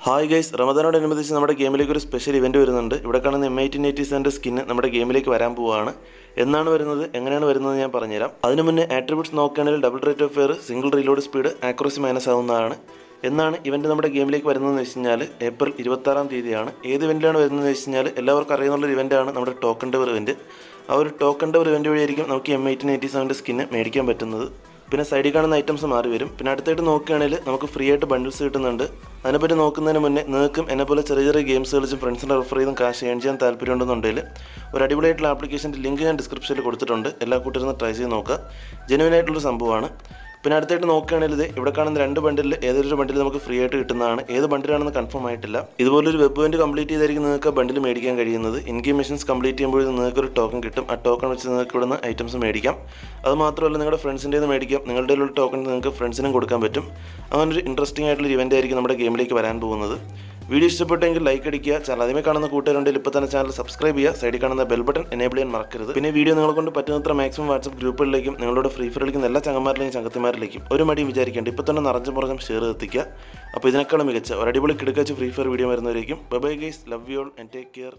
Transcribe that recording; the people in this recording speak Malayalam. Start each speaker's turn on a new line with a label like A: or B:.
A: ഹായ് ഗൈസ് റമദാനോടനുബന്ധിച്ച് നമ്മുടെ ഗെയിമിലേക്ക് ഒരു സ്പെഷ്യൽ ഇവന്റ് വരുന്നുണ്ട്. ഇവിടെ കാണുന്ന എം എയ്റ്റീൻ എയ്റ്റി സെവന്റെ സ്കിന്ന് നമ്മുടെ ഗെയിമിലേക്ക് വരാൻ പോവുകയാണ് എന്നാണ് വരുന്നത് എങ്ങനെയാണ് വരുന്നത് ഞാൻ പറഞ്ഞുതരാം. അതിന് മുന്നേ ആട്രിബ്യൂട്ട്സ് നോക്കുകയാണെങ്കിൽ double rate of fire single reload speed accuracy minus ആവുന്നതാണ്. എന്നാണ് ഇവന്റ് നമ്മുടെ ഗെയിമിലേക്ക് വരുന്നതെന്ന് വെച്ച് കഴിഞ്ഞാൽ ഏപ്രിൽ ഇരുപത്താറാം തീയതിയാണ്. ഏത് ഇവന്റിലാണ് വരുന്നതെന്ന് വെച്ച് കഴിഞ്ഞാൽ എല്ലാവർക്കും അറിയുന്നുള്ളൊരു ഇവന്റാണ് നമ്മുടെ ടോക്കൺ ഡെവർ ഇവന്റ് ആ ഒരു ടോക്കൺ ഡെവർ ഇവന്റ് വഴിയായിരിക്കും നമുക്ക് എം എയ്റ്റീൻ എയ്റ്റി സെവന്റെ സ്കിന്ന് മേടിക്കാൻ പറ്റുന്നത്. പിന്നെ സൈഡിൽ കാണുന്ന ഐറ്റംസ് മാറി വരും. പിന്നെ അടുത്തായിട്ട് നോക്കുകയാണെങ്കിൽ നമുക്ക് ഫ്രീ ആയിട്ട് ബണ്ടിൽസ് കിട്ടുന്നുണ്ട്. അതിനെപ്പറ്റി നോക്കുന്നതിന് മുന്നേ നിങ്ങൾക്കും എന്നെ പോലെ ചെറിയ ചെറിയ ഗെയിംസ് കളിച്ചും ഫ്രണ്ട്സിനെ റെഫർ ചെയ്തും കാശ് ഏൺ ചെയ്യാൻ താല്പര്യമുണ്ടെന്നുണ്ടെങ്കിൽ ഒരു അടിപൊളിയായിട്ടുള്ള ആപ്ലിക്കേഷന്റെ ലിങ്ക് ഞാൻ ഡിസ്ക്രിപ്ഷനിൽ കൊടുത്തിട്ടുണ്ട്. എല്ലാ കൂട്ടരും ട്രൈ ചെയ്ത് നോക്കുക. ജെനുവൻ സംഭവമാണ്. പിന്നെ അടുത്തായിട്ട് നോക്കുകയാണെങ്കിൽ ഇത് ഇവിടെ കാണുന്ന രണ്ട് ബണ്ടിൽ ഏതൊരു ബണ്ടിൽ നമുക്ക് ഫ്രീ ആയിട്ട് കിട്ടുന്നതാണ്. ഏത് ബണ്ടിലാണെന്ന് കൺഫേം ആയിട്ടില്ല. ഇതുപോലൊരു വെബ് ഇവന്റ് കംപ്ലീറ്റ് ചെയ്തായിരിക്കും നിങ്ങൾക്ക് ബണ്ടിൽ മേടിക്കാൻ കഴിയുന്നത്. ഇൻ മെഷീൻസ് കംപ്ലീറ്റ് ചെയ്യുമ്പോൾ നിങ്ങൾക്ക് ഒരു ടോക്കൺ കിട്ടും. ആ ടോക്കൺ വെച്ച് നിങ്ങൾക്ക് ഇവിടുന്ന് ഐറ്റംസ് മേടിക്കാം. അത് മാത്രമല്ല നിങ്ങളുടെ ഫ്രണ്ട്സിന്റെ മേടിക്കാം. നിങ്ങളുടെ ടോക്കൺ നിങ്ങൾക്ക് ഫ്രണ്ട്സിനും കൊടുക്കാൻ പറ്റും. അങ്ങനെ ഒരു ഇൻട്രസ്റ്റിംഗ് ആയിട്ടുള്ള ഇവന്റ് ആയിരിക്കും നമ്മുടെ ഗെയിമിലേക്ക് വരാൻ പോകുന്നത്. വീഡിയോ ഇഷ്ടപ്പെട്ടെങ്കിൽ ലൈക്ക് അടിക്കുക. ചാനൽ ആദ്യമേ കാണുന്ന കൂട്ടുകാരുണ്ടെങ്കിൽ ഇപ്പോൾ തന്നെ ചാനൽ സബ്സ്ക്രൈബ് ചെയ്യുക. സൈഡിൽ കാണുന്ന ബെൽ ബട്ടൺ എനേബിൾ ചെയ്യാൻ മറക്കരുത്. പിന്നെ വീഡിയോ നിങ്ങളെ കൊണ്ട് പറ്റുന്നത്ര മാക്സിമം വാട്സ്ആപ്പ് ഗ്രൂപ്പുകളിലേക്കും നിങ്ങളുടെ ഫ്രീ ഫയർ കളിക്കുന്ന എല്ലാ ചങ്ങന്മാരിലേക്കും ചങ്ങത്തിമാരിലേക്കും ഒരു മടി വിചാരിക്കേണ്ട. ഇപ്പോൾ തന്നെ നിറഞ്ഞ പുറഞ്ഞും ഷെയർ എത്തിക്കുക. അപ്പോൾ ഇതിനേക്കാളും മികച്ച ഒരു അടിപൊളി കിടക്കാച്ച് free fire video വരുന്നവരേക്കും. Bye guys love you all and take care